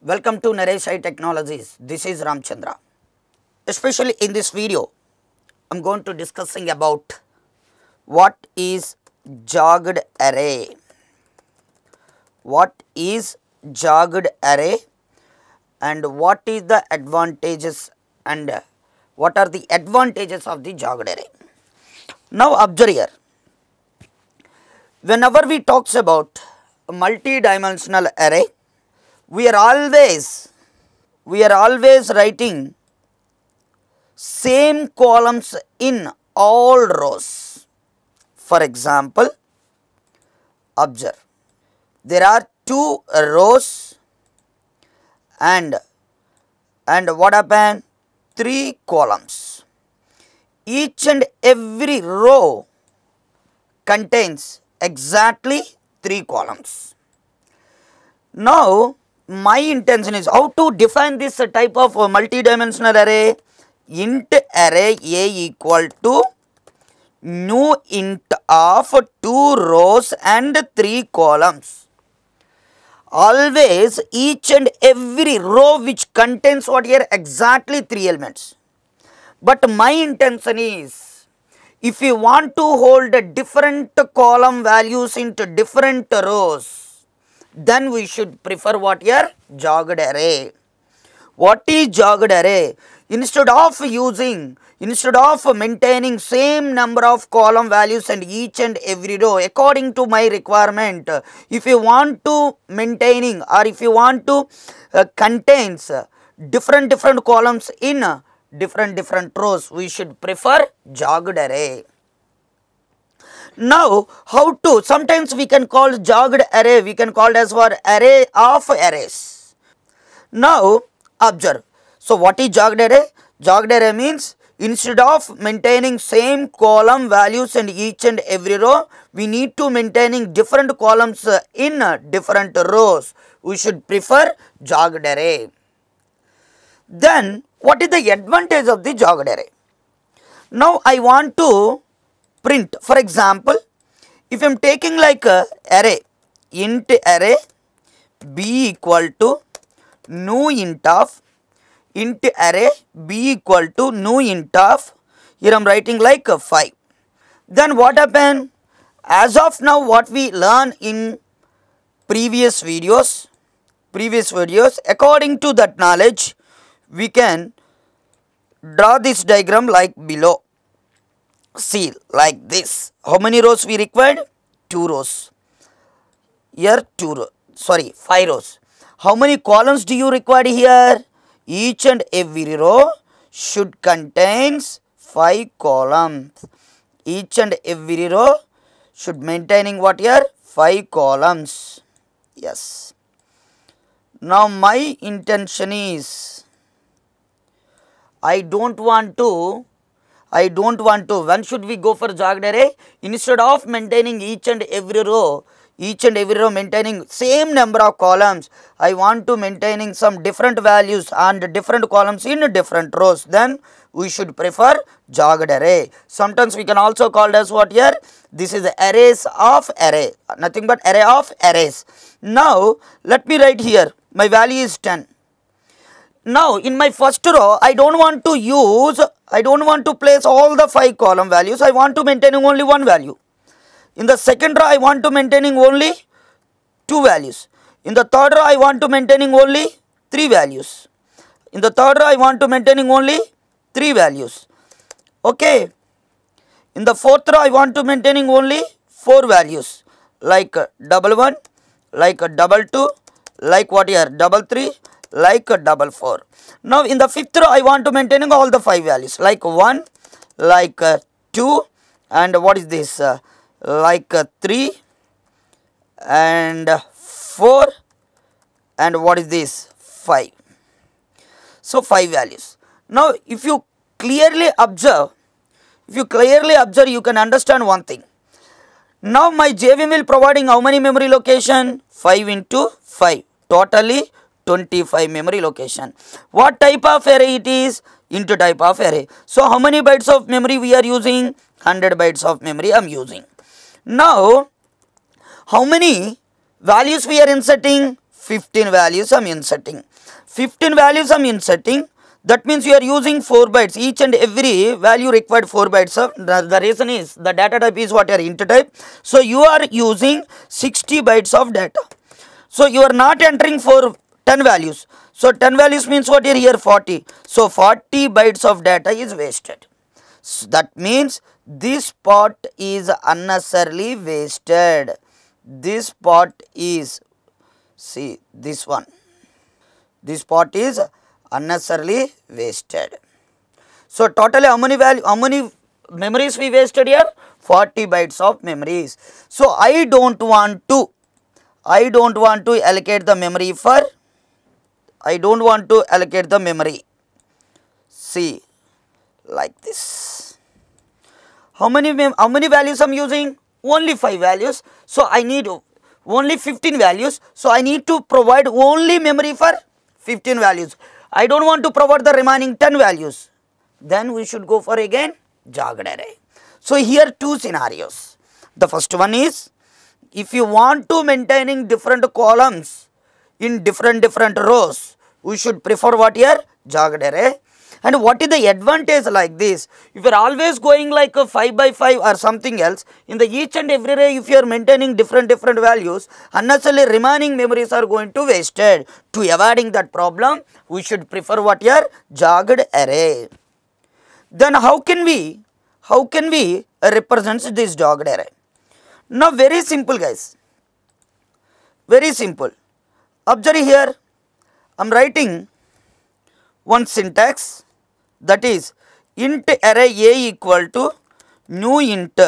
Welcome to Naresh i Technologies. This is Ramachandra. Especially in this video, I am going to discussing about what is jagged array. What is jagged array and what is the advantages and what are the advantages of the jagged array. Now observe here, whenever we talks about multi-dimensional array, we are always we are always writing same columns in all rows. For example, observe. There are two rows and and what happened? Three columns. Each and every row contains exactly three columns. Now my intention is how to define this type of uh, multidimensional array. Int array a equal to new int of two rows and three columns. Always each and every row which contains what here? Exactly three elements. But my intention is if you want to hold different column values into different rows then we should prefer what here? Jagged array what is jagged array instead of using instead of maintaining same number of column values and each and every row according to my requirement if you want to maintaining or if you want to uh, contains different different columns in different different rows we should prefer jagged array now how to sometimes we can call jagged array we can call it as for array of arrays. Now observe. So what is jagged array? Jagged array means instead of maintaining same column values in each and every row we need to maintaining different columns in different rows. We should prefer jagged array. Then what is the advantage of the jagged array? Now i want to print. For example if i am taking like a array int array b equal to new int of int array b equal to new int of here I am writing like a 5 then what happened? As of now what we learn in previous videos previous videos according to that knowledge we can draw this diagram like below see like this. How many rows we required? Two rows. Here two rows sorry five rows. How many columns do you require here? Each and every row should contains five columns. Each and every row should maintaining what here? Five columns. Yes. Now my intention is I don't want to I don't want to. When should we go for jagged array instead of maintaining each and every row each and every row maintaining same number of columns I want to maintaining some different values and different columns in different rows. Then we should prefer jagged array sometimes we can also call as what here? This is arrays of array. Nothing but array of arrays. Now let me write here. My value is 10 now in my first row I don't want to use I don't want to place all the 5 column values I want to maintaining only one value. In the second row I want to maintaining only 2 values. In the third row I want to maintaining only 3 values. In the third row I want to maintaining only 3 values. Okay. In the fourth row I want to maintaining only 4 values like uh, double 1, like uh, double 2, like what here double 3, like a double 4. Now in the fifth row I want to maintaining all the 5 values like 1, like uh, 2 and what is this uh, like uh, 3 and 4 and what is this 5. So 5 values. Now if you clearly observe, if you clearly observe you can understand one thing. Now my JVM will providing how many memory location? 5 into 5 totally 25 memory location. What type of array it is? Into type of array. So how many bytes of memory we are using? 100 bytes of memory I am using. Now how many values we are inserting? 15 values I'm inserting. 15 values I'm inserting. That means you are using 4 bytes. Each and every value required 4 bytes. Of, the, reason is the data type is what your int type. So you are using 60 bytes of data. So you are not entering for 10 values. So 10 values means what here here 40. So 40 bytes of data is wasted. So that means this part is unnecessarily wasted. This part is see this one. This part is unnecessarily wasted. So totally how many value how many memories we wasted here? 40 bytes of memories. So I don't want to I don't want to allocate the memory for I don't want to allocate the memory. See like this. How many how many values I'm using? Only 5 values. So I need only 15 values. So I need to provide only memory for 15 values. I don't want to provide the remaining 10 values. Then we should go for again jagged array. So here two scenarios. The first one is if you want to maintaining different columns in different different rows, we should prefer what here jagged array. And what is the advantage like this? If you are always going like a 5 by 5 or something else, in the each and every array if you are maintaining different different values, unnecessarily remaining memories are going to wasted. To avoiding that problem, we should prefer what here jagged array. Then how can we, how can we represent this jagged array? Now very simple guys, very simple. Observe here, I am writing one syntax that is int array a equal to new int,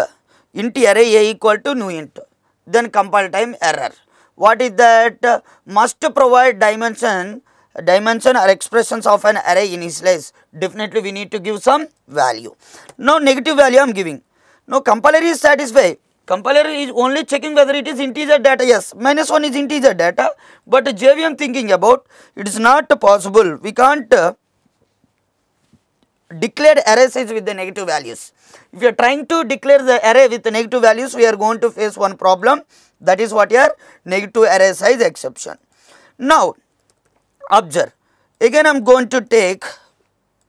int array a equal to new int, then compile time error. What is that? Must provide dimension, dimension or expressions of an array initialize. Definitely we need to give some value. Now negative value I am giving. Now compiler is satisfied. Compiler is only checking whether it is integer data. Yes, minus 1 is integer data. But JVM thinking about it is not possible. We can't uh, declare array size with the negative values. If you are trying to declare the array with the negative values, we are going to face one problem. That is what your negative array size exception. Now, observe. Again, I am going to take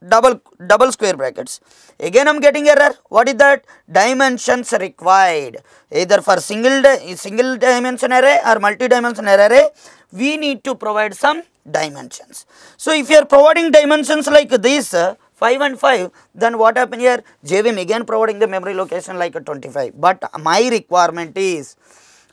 double double square brackets. Again, I am getting error. What is that? Dimensions required. Either for single single dimension array or multi-dimension array, we need to provide some dimensions. So, if you are providing dimensions like this, uh, 5 and 5, then what happened here? JVM again providing the memory location like a 25. But my requirement is,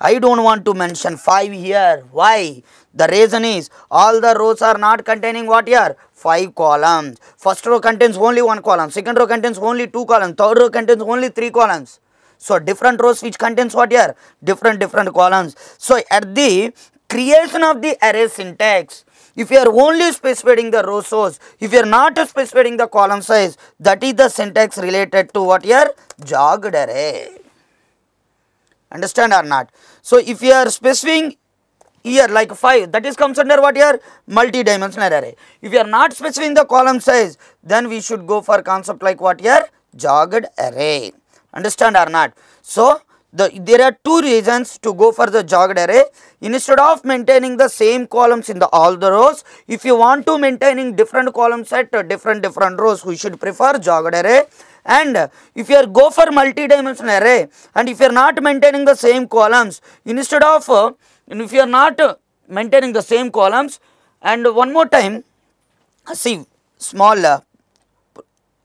I don't want to mention 5 here. Why? The reason is, all the rows are not containing what here? 5 columns. First row contains only 1 column, second row contains only 2 columns, third row contains only 3 columns. So, different rows which contains what here? Different different columns. So, at the creation of the array syntax, if you are only specifying the row source, if you are not specifying the column size, that is the syntax related to what here? Jagged array. Understand or not? So, if you are specifying here like 5 that is comes under what here multi-dimensional array. If you are not specifying the column size then we should go for concept like what here jagged array. Understand or not? So, the, there are two reasons to go for the jagged array. Instead of maintaining the same columns in the all the rows, if you want to maintaining different columns at uh, different different rows, we should prefer jagged array. And if you are go for multi-dimensional array, and if you are not maintaining the same columns, instead of uh, if you are not uh, maintaining the same columns, and one more time, see small uh,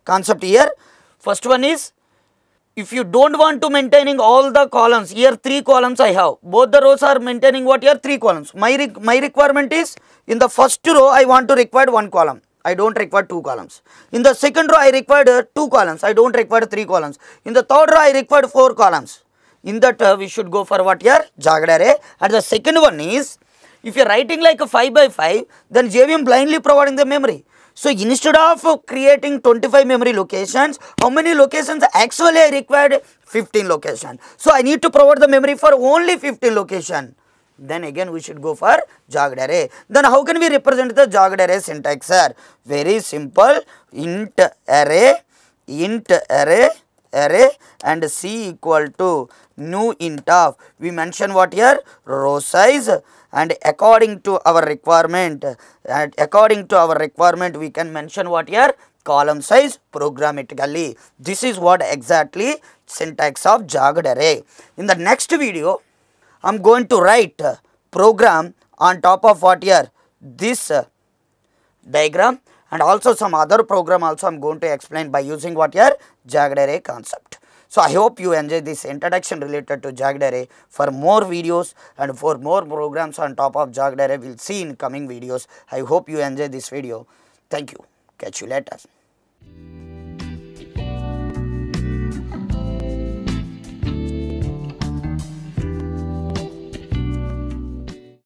concept here. First one is if you don't want to maintaining all the columns here three columns i have. Both the rows are maintaining what here? Three columns. My re my requirement is in the first row i want to require one column. I don't require two columns. In the second row i required uh, two columns. I don't require three columns. In the third row i required four columns. In that uh, we should go for what here? Jagged array and the second one is if you are writing like a 5 by 5 then jvm blindly providing the memory so instead of creating 25 memory locations, how many locations actually I required? 15 locations. So I need to provide the memory for only 15 location. Then again we should go for jagged array. Then how can we represent the jagged array syntax sir? Very simple int array, int array, array and c equal to new int of we mention what here? Row size. And according to our requirement and according to our requirement we can mention what here? Column size programmatically. This is what exactly? Syntax of jagged array. In the next video i'm going to write program on top of what here? This diagram and also some other program also I'm going to explain by using what here jagged array concept. So I hope you enjoy this introduction related to jagged array. For more videos and for more programs on top of jagged array we'll see in coming videos. I hope you enjoy this video. Thank you. Catch you later.